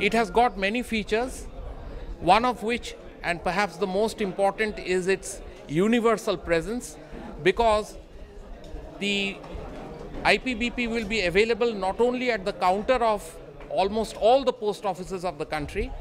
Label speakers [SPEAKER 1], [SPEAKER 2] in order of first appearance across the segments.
[SPEAKER 1] It has got many features, one of which, and perhaps the most important, is its universal presence because the IPPB will be available not only at the counter of almost all the post offices of the country,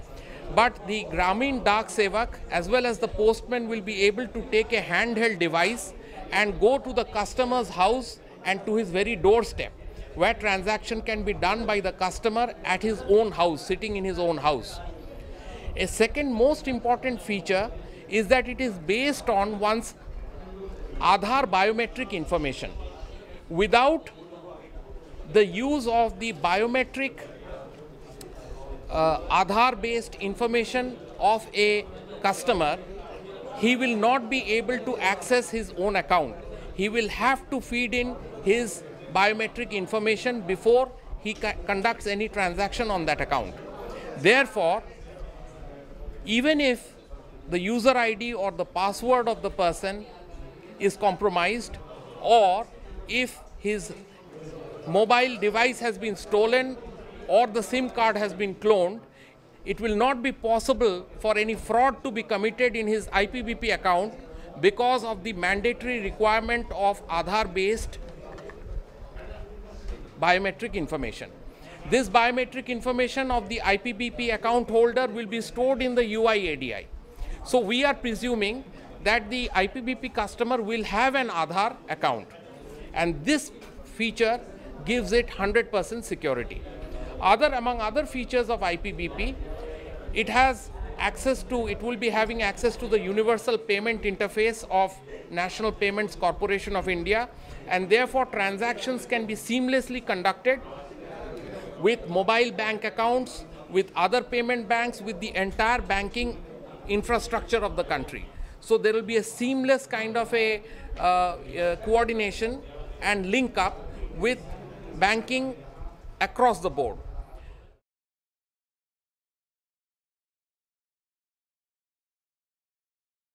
[SPEAKER 1] but the Grameen Dak Sevak as well as the postman will be able to take a handheld device and go to the customer's house and to his very doorstep where transaction can be done by the customer at his own house, sitting in his own house. A second most important feature is that it is based on one's Aadhaar biometric information. Without the use of the biometric uh, Aadhaar based information of a customer, he will not be able to access his own account. He will have to feed in his biometric information before he conducts any transaction on that account. Therefore, even if the user ID or the password of the person is compromised or if his mobile device has been stolen or the SIM card has been cloned, it will not be possible for any fraud to be committed in his IPPB account because of the mandatory requirement of Aadhaar based biometric information. This biometric information of the IPPB account holder will be stored in the UIDAI. So we are presuming that the IPPB customer will have an Aadhaar account. And this feature gives it 100% security. Other among other features of IPPB, it has access to, it will be having access to the universal payment interface of National Payments Corporation of India and therefore transactions can be seamlessly conducted with mobile bank accounts, with other payment banks, with the entire banking infrastructure of the country. So there will be a seamless kind of a uh, uh, coordination and link up with banking across the board.